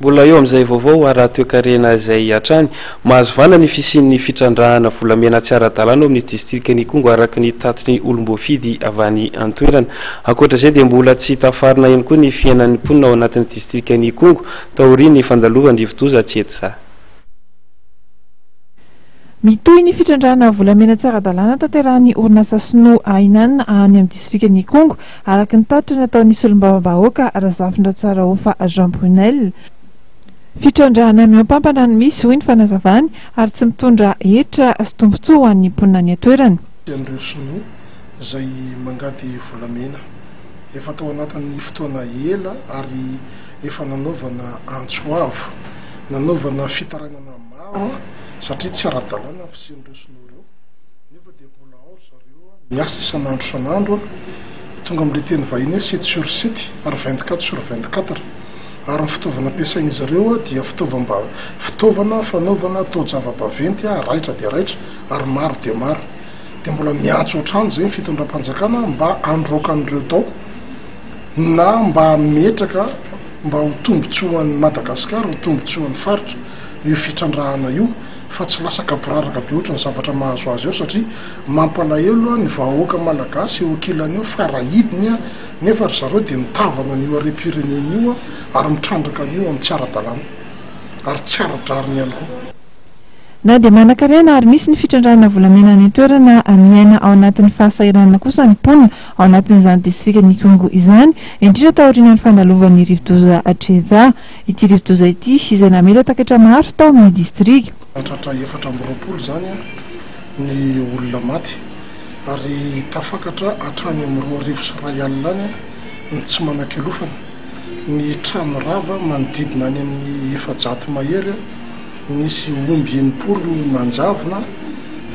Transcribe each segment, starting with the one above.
Mbola eo amin'izay vaovao ara-toekarena izay hatrany, mahazo vahana ny fisian'ny fitrandrahana volamena tsy ara-dalàna ao amin'ny distrikan'Ikongo araka ny tatitry olom-boafidy avy any an-toerana. Ankoatra izay dia mbola tsy tafarina ihany koa ny fiainan'ny mponina ao anatin'ny distrikan'Ikongo taorian'ny fandalovan'ny rivodoza Cieza. Mitohy ny fitrandrahana volamena tsy ara-dalàna tanterahan'ny orinasa sinoa Hainan any amin'ny distrikan'Ikongo. Araka ny tatitra nataon'ny solombavambahoaka Razafindratsarahofa Jean Brunelle, fitrandrahana mihoampampana no misy, hoy ny fanazavany, ary tsy mitondra hetra sy tombontsoa ho an'ny mponina any an-toerana. an'ireo sinoa izay mangady volamena efa tao anatin'ny fotoana ela ary efa nanaovana antso avo, nanaovana fitarainana maro satria tsy ara-dalàna ny fisian'ireo sinoa ireo nefa dia mbola ao ry zareo. Miasa isan'andro isan'andro aho, tonga amin'ilay teny vahiny hoe sept sur sept ary vingt quatre sur vingt quatre, ary ny fitaovana ampiasain'izy ireo dia fitaovam-ba- fitaovana fanaovana taojava-baventy raitra dia raitra ary maro dia maro. Dia mbola miantso hatrany izay ny fitondram-panjakana mba handroaka an'ireo tao na mba hametraka mba ho tombontsoan'i Madagasikara, ho tombontsoan'ny faritra io fitrandrahana io. fa tsy lasa gaboraraka be ohatry ny zavatra mahazo azy eo satria mampalahelo ny vahoaka malagasy eo ankilany eo fa rahidiny nefa ry zareo dia mitavana an'io harem-pirenena io ary mitrandraka an'io amin'ny tsy ara-dalàna ary tsy ara-drariny ihany koa. Na dia manankarena ary misy ny fitrandrahana volamena any an-toerana, miaina ao anatin'ny fahasahiranana kosa ny mponina ao anatin'izany distrikan'Ikongo izany, indrindra taorian'ny fandalovan'ny rivodoza Cheja. ity rivodoza ity izay namela takatra maro tao amin'ny distrika. Mahatratra efatra amby roapolo izany ny olona maty ary tafakatra hatrany amin'ny roa arivo sy iray alina any ny tsy manan-kialofana. Ny trano rava manodidina any amin'ny efajato mahery nisy omby enimpolo nanjavona.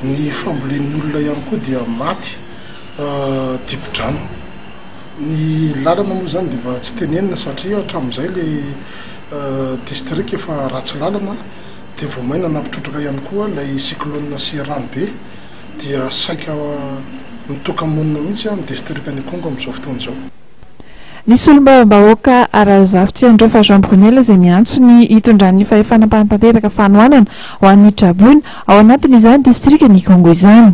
Ny fambolen'ny olona ihany koa dia maty dibo-drano. Ny lalana moa izany dia efa tsy tenenina satria hatramin'izay ilay distrika efa ratsy lalana dia vao mainna nampitrotraka ihany koa ilay cyclone sy rano be dia saika mitoka-monina mihitsy ny distrikan'i Ikongo amin'izao fotoana izao. Ny solombavambahoaka Razafy Androfa Jean Brunel izay miantso ny hitondran'ny fahefana mpanatanteraka fanohanana ho an'ny traboina ao anatin'izany distrikan'i Ikongo izany.